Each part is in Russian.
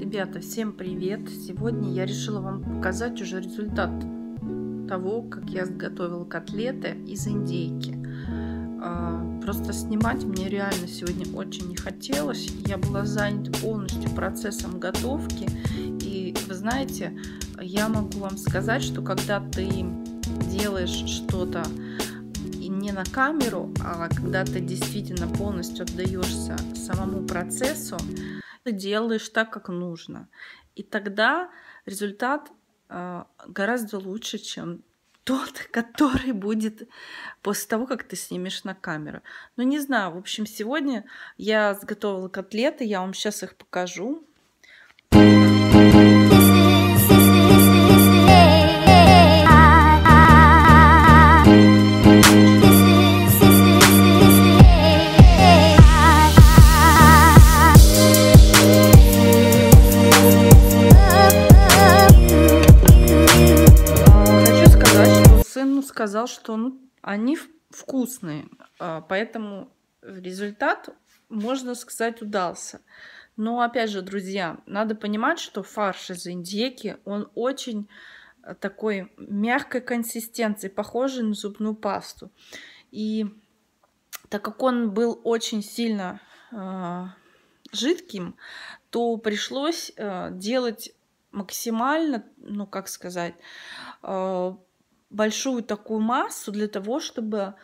Ребята, всем привет! Сегодня я решила вам показать уже результат того, как я сготовила котлеты из индейки. А, просто снимать мне реально сегодня очень не хотелось. Я была занята полностью процессом готовки. И вы знаете, я могу вам сказать, что когда ты делаешь что-то не на камеру, а когда ты действительно полностью отдаешься самому процессу, ты делаешь так, как нужно. И тогда результат э, гораздо лучше, чем тот, который будет после того, как ты снимешь на камеру. Ну, не знаю, в общем, сегодня я сготовила котлеты, я вам сейчас их покажу. Сказал, что ну, они вкусные, а, поэтому результат, можно сказать, удался. Но опять же, друзья, надо понимать, что фарш из индейки, он очень э, такой мягкой консистенции, похожий на зубную пасту. И так как он был очень сильно э, жидким, то пришлось э, делать максимально, ну как сказать, э, большую такую массу для того, чтобы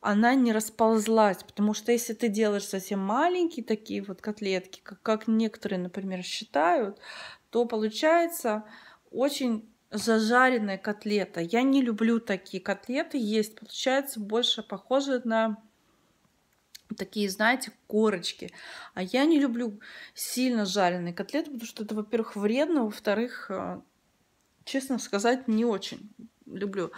она не расползлась, потому что если ты делаешь совсем маленькие такие вот котлетки, как, как некоторые, например, считают, то получается очень зажаренная котлета. Я не люблю такие котлеты есть, получается больше похоже на такие, знаете, корочки. А я не люблю сильно жареные котлеты, потому что это, во-первых, вредно, во-вторых, э, честно сказать, не очень люблю.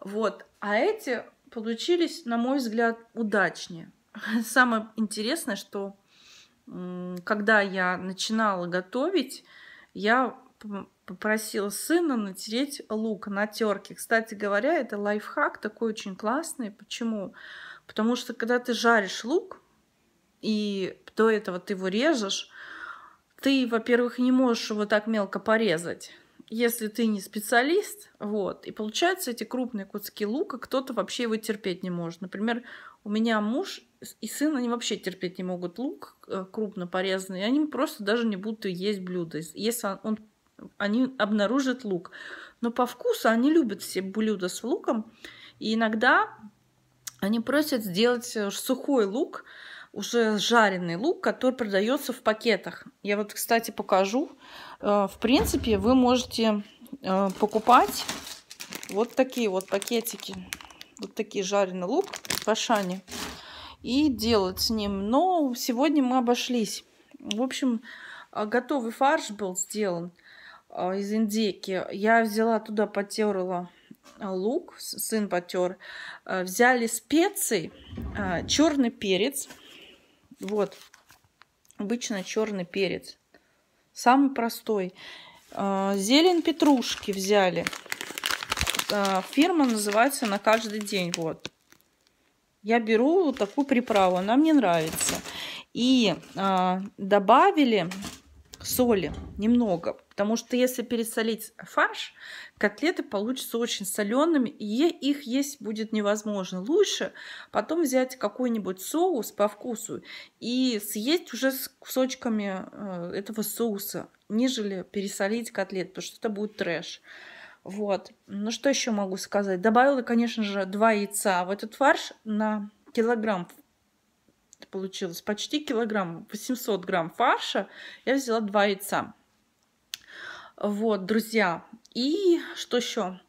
Вот. А эти получились, на мой взгляд, удачнее. Самое интересное, что когда я начинала готовить, я попросила сына натереть лук на терке. Кстати говоря, это лайфхак такой очень классный. Почему? Потому что когда ты жаришь лук, и до этого ты его режешь, ты, во-первых, не можешь его так мелко порезать если ты не специалист, вот, и получается эти крупные куски лука кто-то вообще его терпеть не может. Например, у меня муж и сын, они вообще терпеть не могут лук э, крупно порезанный, и они просто даже не будут есть блюдо, если он, он они обнаружат лук. Но по вкусу они любят все блюда с луком, и иногда они просят сделать э, сухой лук, уже жареный лук, который продается в пакетах. Я вот, кстати, покажу. Э, в принципе, вы можете э, покупать вот такие вот пакетики. Вот такие жареный лук в Ашане. И делать с ним. Но сегодня мы обошлись. В общем, э, готовый фарш был сделан из индейки. Я взяла туда, потерла лук, сын потер. Взяли специи, черный перец – вот. Обычно черный перец. Самый простой. А, зелень петрушки взяли. А, фирма называется на каждый день. Вот. Я беру вот такую приправу. Она мне нравится. И а, добавили соли немного. Потому что если пересолить фарш, котлеты получатся очень солеными, и их есть будет невозможно. Лучше потом взять какой-нибудь соус по вкусу и съесть уже с кусочками э, этого соуса, нежели пересолить котлет, потому что это будет трэш. Вот. Ну что еще могу сказать? Добавила, конечно же, два яйца в этот фарш на килограмм получилось почти килограмм, 800 грамм фарша, я взяла два яйца. Вот, друзья. И что еще?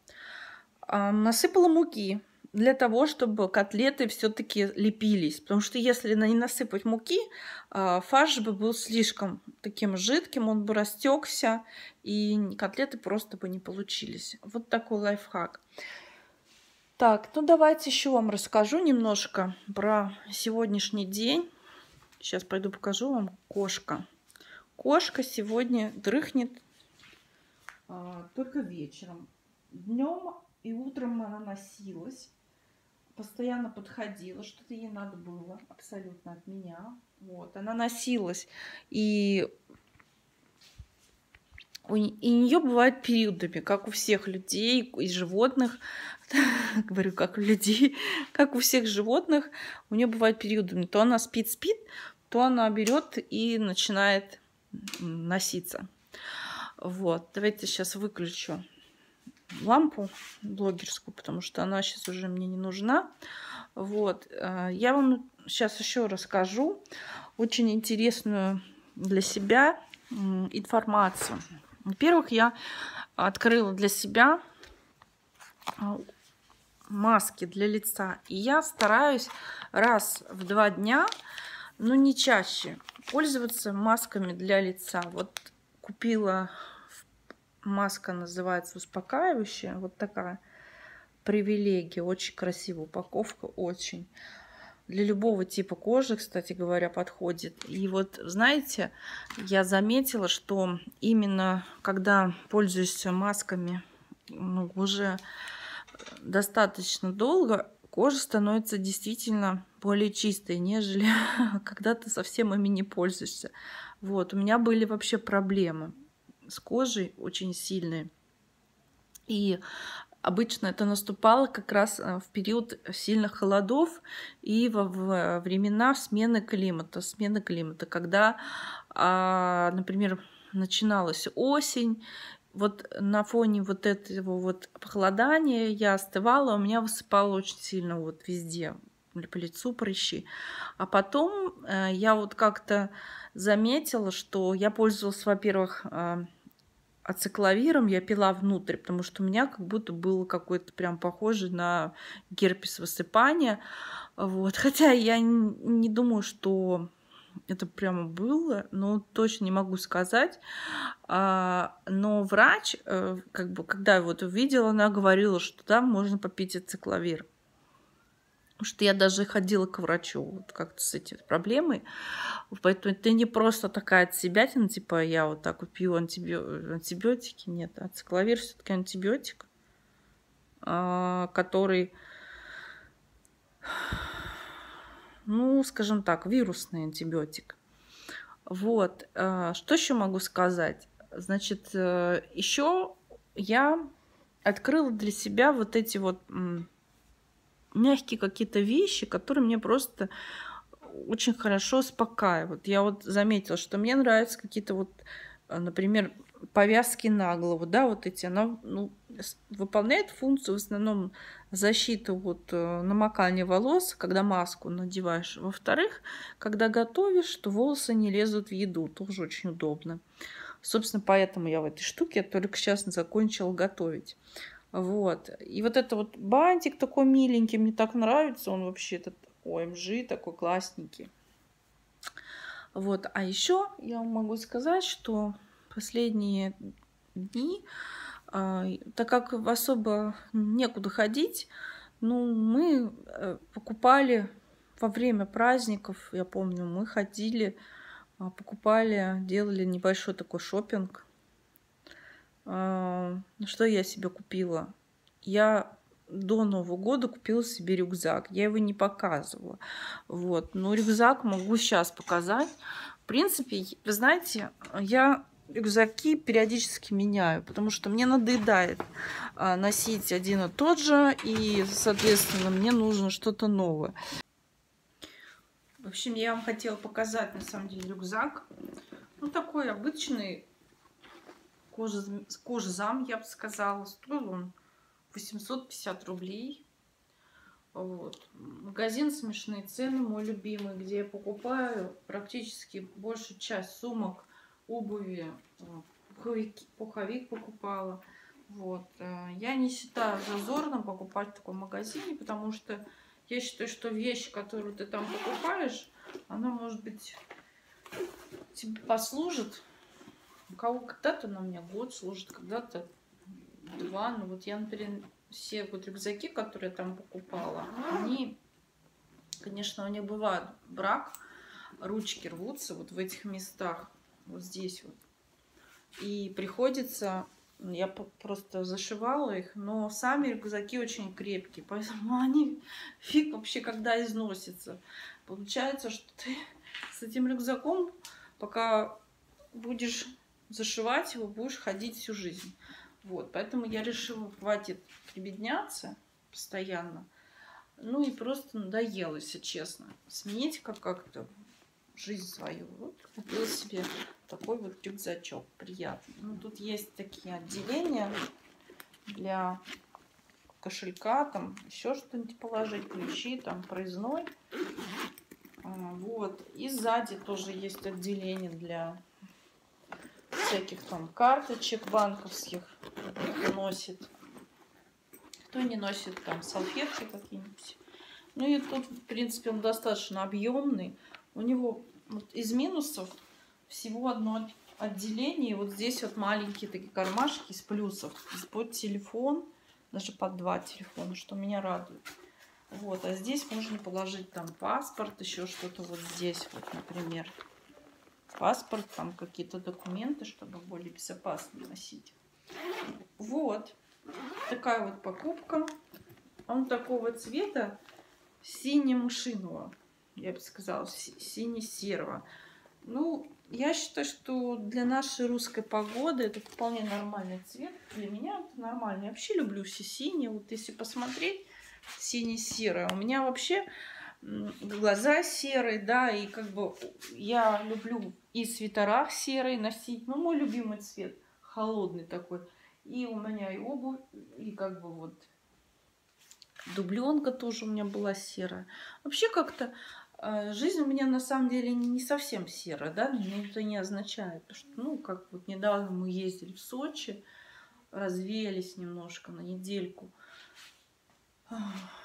А, насыпала муки для того, чтобы котлеты все-таки лепились. Потому что если не насыпать муки, а, фарш бы был слишком таким жидким, он бы растекся, и котлеты просто бы не получились. Вот такой лайфхак. Так, ну давайте еще вам расскажу немножко про сегодняшний день. Сейчас пойду покажу вам кошка. Кошка сегодня дрыхнет а, только вечером. Днем и утром она носилась, постоянно подходила, что-то ей надо было абсолютно от меня. Вот, она носилась и у, и нее бывают периодами, как у всех людей и животных, говорю, как у людей, как у всех животных, у нее бывают периодами, то она спит-спит, то она берет и начинает носиться. Вот, давайте сейчас выключу лампу блогерскую, потому что она сейчас уже мне не нужна. Вот, э, я вам сейчас еще расскажу очень интересную для себя информацию. Во-первых, я открыла для себя а, маски для лица. И я стараюсь раз в два дня, но не чаще, пользоваться масками для лица. Вот купила маска, называется успокаивающая. Вот такая привилегия. Очень красивая упаковка, очень для любого типа кожи, кстати говоря, подходит. И вот, знаете, я заметила, что именно когда пользуюсь масками ну, уже достаточно долго, кожа становится действительно более чистой, нежели когда ты совсем ими не пользуешься. Вот, у меня были вообще проблемы с кожей очень сильные. И Обычно это наступало как раз э, в период сильных холодов и во времена смены климата. Смены климата, когда, а, например, начиналась осень, вот на фоне вот этого вот похолодания я остывала, у меня высыпало очень сильно вот везде, по лицу прыщи. А потом э, я вот как-то заметила, что я пользовалась, во-первых, э, ацикловиром я пила внутрь, потому что у меня как будто было какое-то прям похоже на герпес высыпания. Вот. Хотя я не думаю, что это прямо было, но точно не могу сказать. А, но врач, э, как бы, когда я вот увидела, она говорила, что да, можно попить ацикловир. Потому что я даже ходила к врачу вот как-то с этой проблемой. Поэтому это не просто такая отсебятина, типа я вот так вот пью антибиотики. Нет, ацикловир все таки антибиотик, а, который, ну, скажем так, вирусный антибиотик. Вот. А, что еще могу сказать? Значит, э, еще я открыла для себя вот эти вот мягкие какие-то вещи, которые мне просто очень хорошо успокаивают. Я вот заметила, что мне нравятся какие-то вот, э, например, повязки на голову, да, вот эти, она ну, выполняет функцию в основном защиты вот э, намокания волос, когда маску надеваешь. Во-вторых, когда готовишь, то волосы не лезут в еду, тоже очень удобно. Собственно, поэтому я в этой штуке только сейчас закончила готовить. Вот. И вот это вот бантик такой миленький, мне так нравится. Он вообще этот ОМЖ такой классненький. Вот. А еще я могу сказать, что последние дни, а, так как особо некуда ходить, ну, мы э, покупали во время праздников, я помню, мы ходили, а, покупали, делали небольшой такой шопинг что я себе купила? Я до Нового года купила себе рюкзак. Я его не показывала. Вот. Но рюкзак могу сейчас показать. В принципе, вы знаете, я рюкзаки периодически меняю, потому что мне надоедает а, носить один и тот же, и, соответственно, мне нужно что-то новое. В общем, я вам хотела показать, на самом деле, рюкзак. Ну, такой обычный, кожзам, я бы сказала. Стоил он 850 рублей. Вот. Магазин «Смешные цены», мой любимый, где я покупаю практически большую часть сумок, обуви, пуховик, пуховик покупала. Вот. Э, я не считаю зазорным покупать в таком магазине, потому что я считаю, что вещь, которую ты там покупаешь, она, может быть, тебе послужит у кого когда-то на меня год служит, когда-то два. Ну вот я, например, все вот рюкзаки, которые я там покупала, они, конечно, у них бывает брак, ручки рвутся вот в этих местах, вот здесь вот. И приходится, я просто зашивала их, но сами рюкзаки очень крепкие, поэтому они фиг вообще когда износятся. Получается, что ты с этим рюкзаком, пока будешь зашивать его будешь ходить всю жизнь. Вот, поэтому я решила, хватит прибедняться постоянно. Ну и просто надоело, если честно. Сменить как как-то жизнь свою. Вот купила себе такой вот рюкзачок приятный. Ну, тут есть такие отделения для кошелька, там еще что-нибудь положить, ключи, там проездной. А, вот. И сзади тоже есть отделение для всяких там карточек банковских, носит. Кто не носит там салфетки какие-нибудь. Ну и тут, в принципе, он достаточно объемный. У него вот из минусов всего одно отделение. Вот здесь вот маленькие такие кармашки из плюсов. Под телефон, даже под два телефона, что меня радует. Вот, а здесь можно положить там паспорт, еще что-то вот здесь вот, например паспорт, там какие-то документы, чтобы более безопасно носить. Вот. Такая вот покупка. Он такого цвета сине-мышиного, я бы сказала, сине-серого. Ну, я считаю, что для нашей русской погоды это вполне нормальный цвет. Для меня это нормально. Я вообще люблю все синие. Вот если посмотреть, сине-серое. У меня вообще глаза серые, да, и как бы я люблю и свитера серые носить, ну, мой любимый цвет, холодный такой. И у меня и обувь, и как бы вот дубленка тоже у меня была серая. Вообще как-то э, жизнь у меня на самом деле не совсем серая, да, но это не означает, что, ну, как вот недавно мы ездили в Сочи, развеялись немножко на недельку.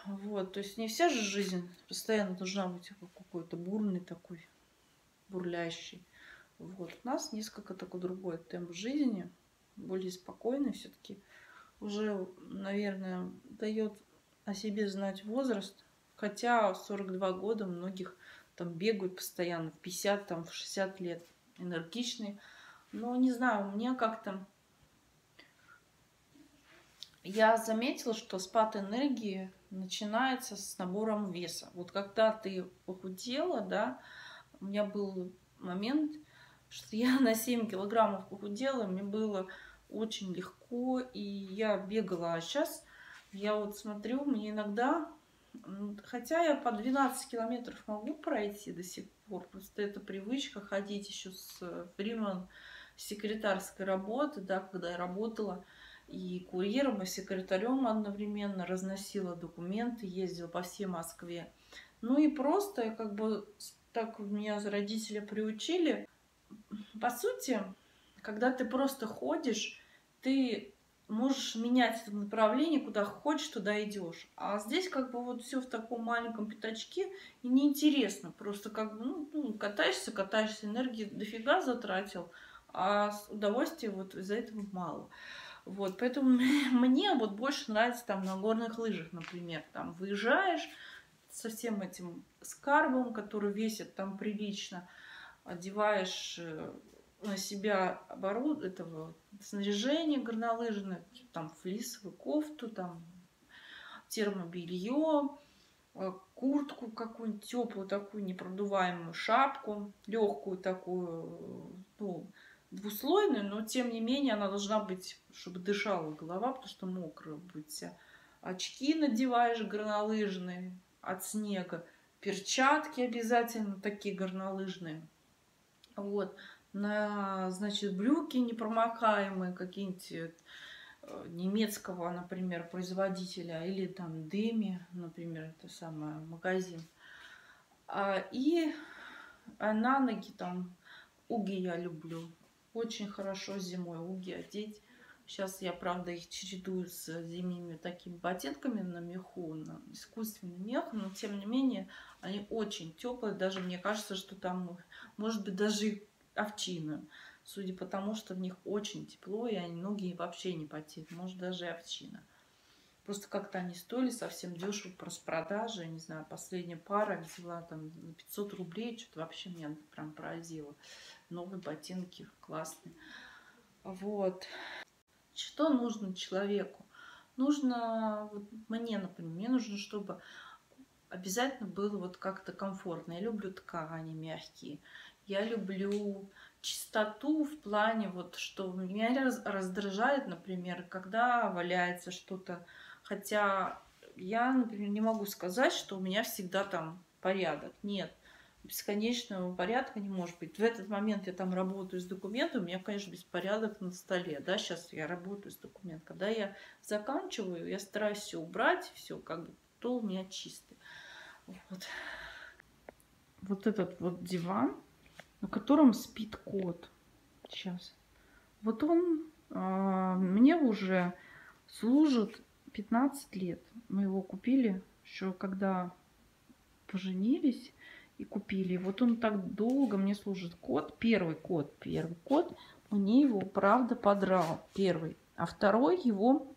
Вот, то есть не вся же жизнь постоянно должна быть какой-то бурный такой, бурлящий. Вот, у нас несколько такой другой темп жизни, более спокойный все-таки. Уже, наверное, дает о себе знать возраст, хотя 42 года многих там бегают постоянно в 50, там в 60 лет, энергичные. Но не знаю, мне как-то я заметила, что спад энергии начинается с набором веса. Вот когда ты похудела, да, у меня был момент, что я на 7 килограммов похудела, мне было очень легко, и я бегала. А сейчас я вот смотрю, мне иногда, хотя я по 12 километров могу пройти до сих пор, просто это привычка ходить еще с времен секретарской работы, да, когда я работала, и курьером, и секретарем одновременно разносила документы, ездила по всей Москве. Ну и просто, как бы, так меня родители приучили. По сути, когда ты просто ходишь, ты можешь менять это направление, куда хочешь, туда идешь. А здесь как бы вот все в таком маленьком пятачке и неинтересно. Просто как бы ну, ну, катаешься, катаешься, энергии дофига затратил, а удовольствия вот из-за этого мало. Вот, поэтому мне вот больше нравится там на горных лыжах, например. Там выезжаешь со всем этим скарбом, который весит там прилично, одеваешь э, на себя оборуд этого снаряжение горнолыжное, там флисовую кофту, там термобелье, э, куртку какую-нибудь теплую такую непродуваемую шапку, легкую такую, ну, двуслойную, но тем не менее она должна быть, чтобы дышала голова, потому что мокрая будет вся. Очки надеваешь горнолыжные от снега, перчатки обязательно такие горнолыжные. Вот. На, значит, брюки непромокаемые какие-нибудь э, немецкого, например, производителя, или там Деми, например, это самое, магазин. А, и на ноги там уги я люблю, очень хорошо зимой уги одеть. Сейчас я, правда, их чередую с зимними такими ботинками на меху, на искусственный мех, но тем не менее они очень теплые. Даже мне кажется, что там может быть даже овчина. Судя по тому, что в них очень тепло, и они ноги вообще не потеют. Может даже и овчина. Просто как-то они стоили совсем дешево по распродаже. Я не знаю, последняя пара взяла там на 500 рублей. Что-то вообще меня прям поразило новые ботинки классные. Вот. Что нужно человеку? Нужно, вот мне, например, мне нужно, чтобы обязательно было вот как-то комфортно. Я люблю ткани мягкие. Я люблю чистоту в плане вот, что меня раз- раздражает, например, когда валяется что-то. Хотя я, например, не могу сказать, что у меня всегда там порядок. Нет бесконечного порядка не может быть. В этот момент я там работаю с документом, у меня, конечно, беспорядок на столе, да, сейчас я работаю с документом. Когда я заканчиваю, я стараюсь все убрать, все как бы, то у меня чистый. Вот. Вот этот вот диван, на котором спит кот. Сейчас. Вот он э, мне уже служит 15 лет. Мы его купили еще когда поженились и купили. Вот он так долго мне служит. Кот, первый кот, первый кот, мне его правда подрал. Первый. А второй его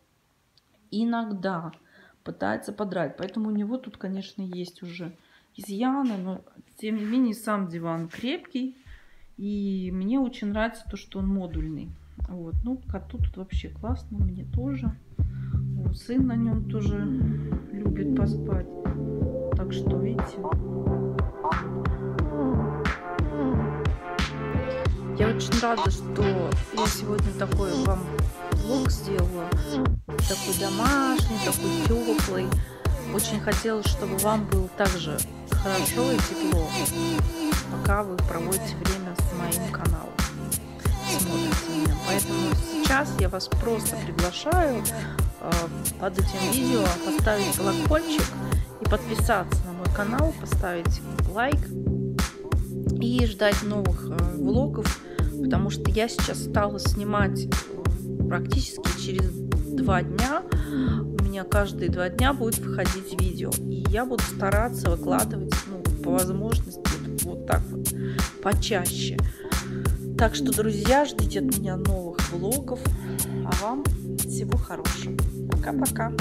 иногда пытается подрать. Поэтому у него тут, конечно, есть уже изъяны, но тем не менее сам диван крепкий. И мне очень нравится то, что он модульный. Вот. Ну, коту тут вообще классно, мне тоже. Вот, сын на нем тоже любит поспать. Так что, видите, я очень рада, что я сегодня такой вам влог сделала. Такой домашний, такой теплый. Очень хотелось, чтобы вам было также хорошо и тепло, пока вы проводите время с моим каналом, смотрите меня. Поэтому сейчас я вас просто приглашаю э, под этим видео поставить колокольчик и подписаться на мой канал, поставить лайк и ждать новых э, влогов, потому что я сейчас стала снимать практически через два дня. У меня каждые два дня будет выходить видео. И я буду стараться выкладывать, ну, по возможности, вот так вот, почаще. Так что, друзья, ждите от меня новых влогов. А вам всего хорошего. Пока-пока.